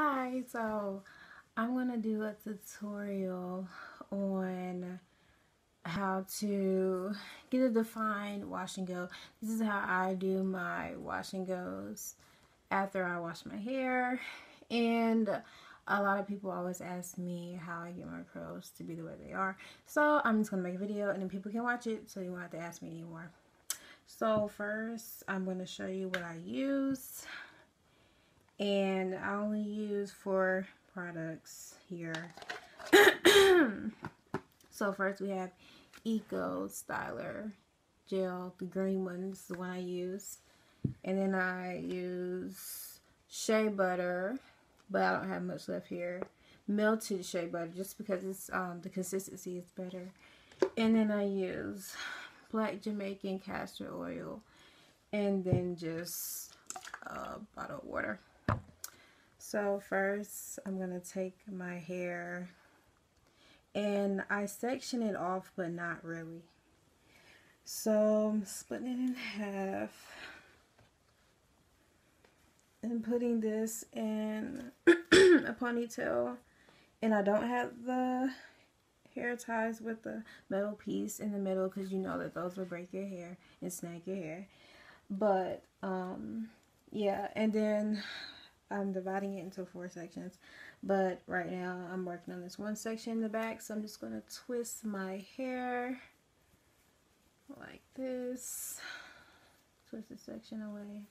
Hi, so I'm going to do a tutorial on how to get a defined wash and go. This is how I do my wash and goes after I wash my hair and a lot of people always ask me how I get my curls to be the way they are. So I'm just going to make a video and then people can watch it so you won't have to ask me anymore. So first I'm going to show you what I use and I only use four products here. so first we have Eco Styler gel, the green one is the one I use. And then I use shea butter, but I don't have much left here. Melted shea butter, just because it's um, the consistency is better. And then I use black Jamaican castor oil, and then just uh, bottled water. So first I'm going to take my hair and I section it off but not really. So I'm splitting it in half and putting this in a ponytail and I don't have the hair ties with the metal piece in the middle because you know that those will break your hair and snag your hair but um yeah and then I'm dividing it into four sections but right now I'm working on this one section in the back so I'm just going to twist my hair like this twist the section away.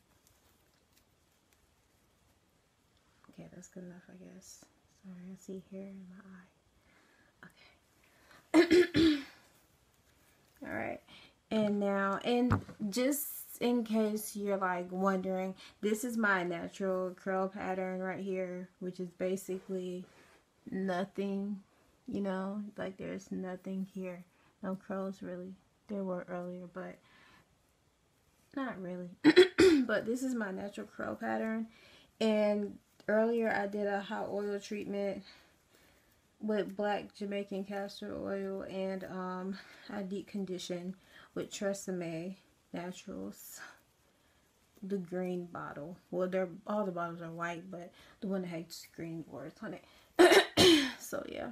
Okay that's good enough I guess. Sorry I see hair in my eye. Okay. Alright and now and just in case you're like wondering, this is my natural curl pattern right here, which is basically nothing, you know, like there's nothing here. No curls really. There were earlier, but not really. but this is my natural curl pattern. And earlier I did a hot oil treatment with black Jamaican castor oil and um, I deep conditioned with Tresemme Naturals. The green bottle. Well, they're all the bottles are white, but the one that has green words on it. so yeah.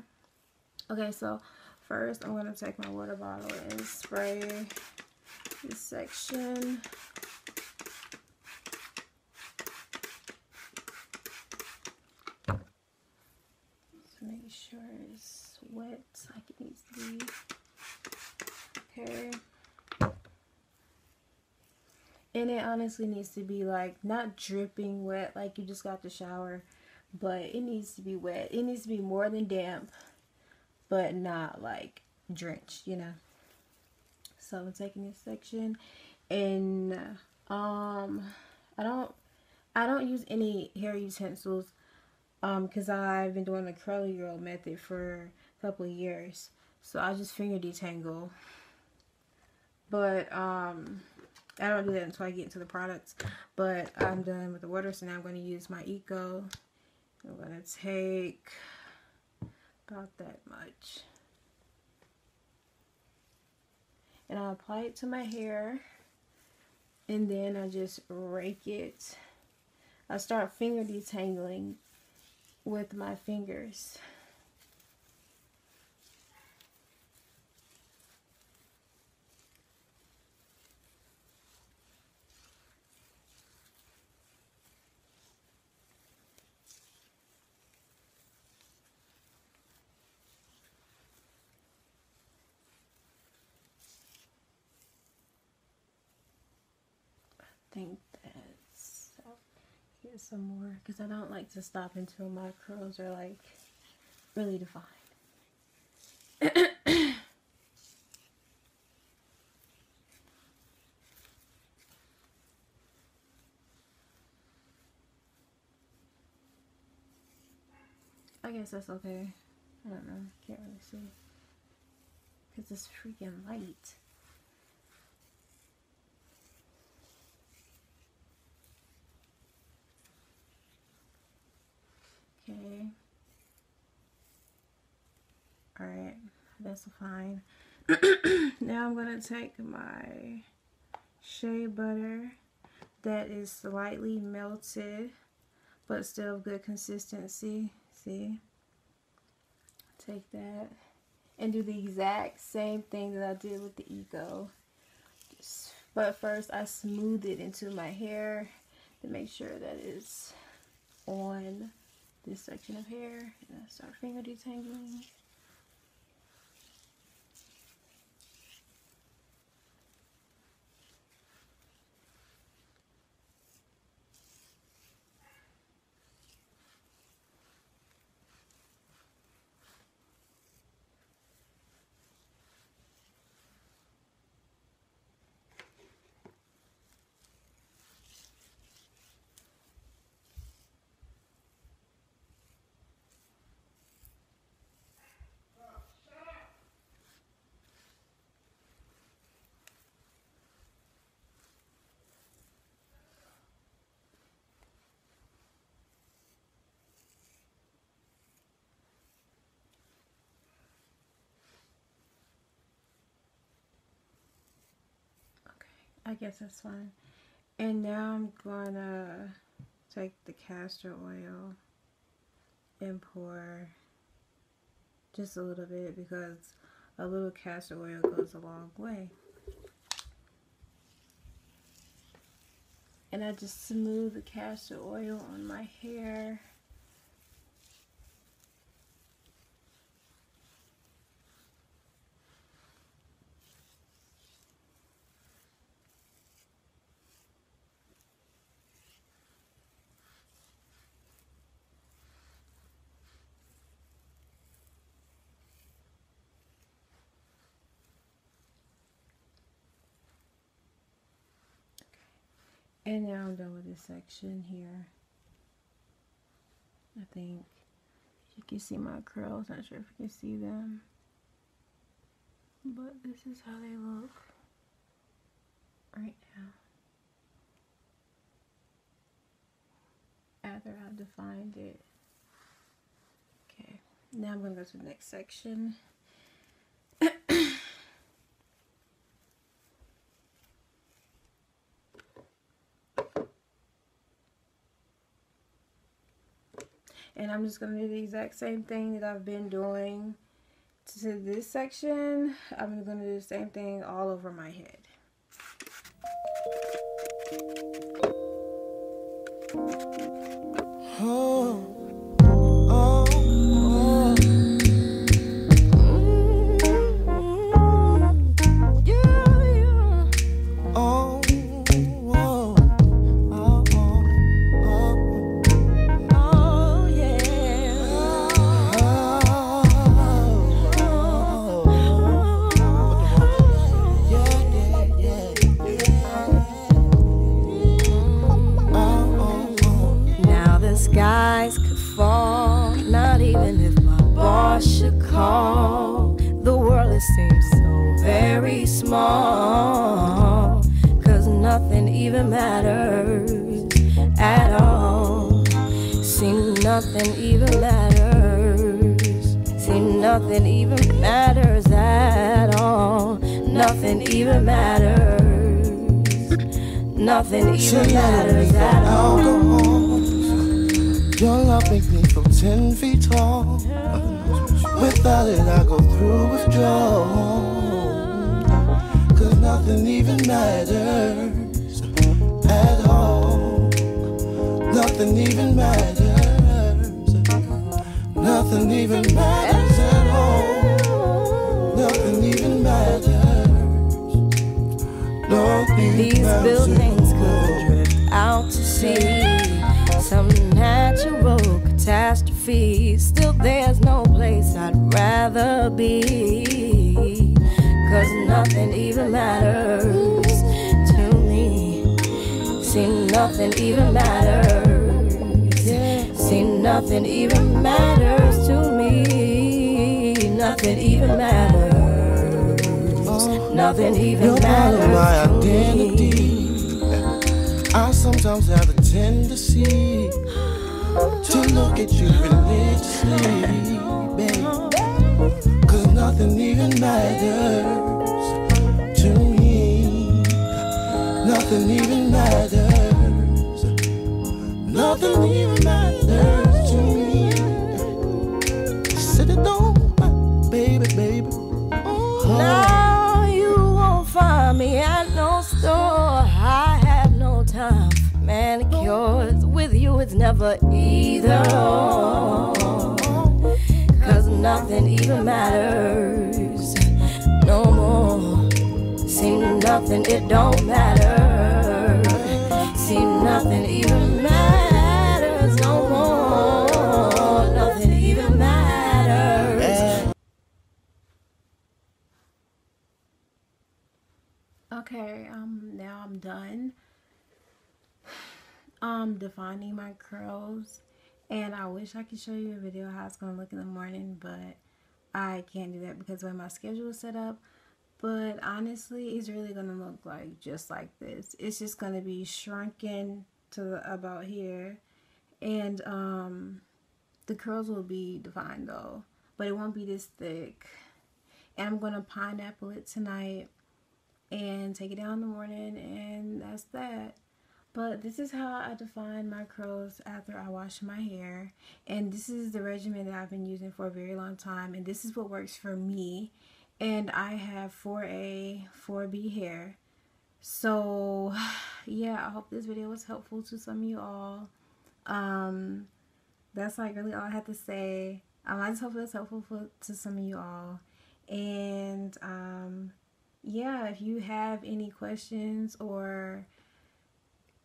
Okay, so first I'm gonna take my water bottle and spray this section. Make sure it's wet like it needs to be. Okay. And it honestly needs to be like not dripping wet like you just got the shower, but it needs to be wet. It needs to be more than damp, but not like drenched, you know. So I'm taking this section and um I don't I don't use any hair utensils um because I've been doing the curly girl method for a couple years. So I just finger detangle. But um I don't do that until I get into the products. But I'm done with the water, so now I'm going to use my Eco. I'm going to take about that much. And I apply it to my hair. And then I just rake it. I start finger detangling with my fingers. Think that's get some more because I don't like to stop until my curls are like really defined. I guess that's okay. I don't know. Can't really see. Because it's freaking light. Okay. Alright, that's fine. now I'm going to take my shea butter that is slightly melted. but still good consistency. See? Take that and do the exact same thing that I did with the Eco. But first I smooth it into my hair to make sure that it's on this section of hair. And I start finger detangling. I guess that's fine. And now I'm gonna take the castor oil and pour just a little bit because a little castor oil goes a long way. And I just smooth the castor oil on my hair. And now I'm done with this section here. I think you can see my curls. Not sure if you can see them. But this is how they look right now. After I've defined it. Okay, now I'm going to go to the next section. And I'm just going to do the exact same thing that I've been doing to this section. I'm going to do the same thing all over my head. Nothing even matters at all. See nothing even matters. See nothing even matters at all. Nothing even matters. Nothing even matters at all. Your love makes me feel ten feet tall. Without it, I go through withdrawal. Cause nothing even matters at all. Nothing even matters. Nothing even matters at all. Nothing even matters. These buildings could drift out to sea. Some natural catastrophe. Still, rather be. Cause nothing even matters to me. See, nothing even matters. See, nothing even matters to me. Nothing even matters nothing even You're matters part of my identity. I sometimes have a tendency to look at you religiously, babe nothing even matters to me. Nothing even matters. Nothing even matters to me. Sit it down, baby, baby. Oh. Now you won't find me at no store. I have no time manicures. With you, it's never either. Nothing even matters no more. See nothing, it don't matter. See nothing even matters no more. Nothing even matters. Okay, um, now I'm done. Um, defining my curls, and I wish I could show you a video how it's gonna look in the morning, but I can't do that because the way my schedule is set up. But honestly, it's really gonna look like just like this. It's just gonna be shrunken to about here, and um, the curls will be defined though, but it won't be this thick. And I'm gonna pineapple it tonight and take it down in the morning and that's that but this is how I define my curls after I wash my hair. And this is the regimen that I've been using for a very long time. And this is what works for me. And I have 4A 4B hair. So yeah I hope this video was helpful to some of you all. Um that's like really all I have to say. Um, I just hope it's helpful for, to some of you all. And um yeah, if you have any questions or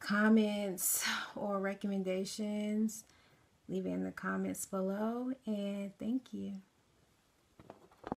comments or recommendations, leave it in the comments below. And thank you.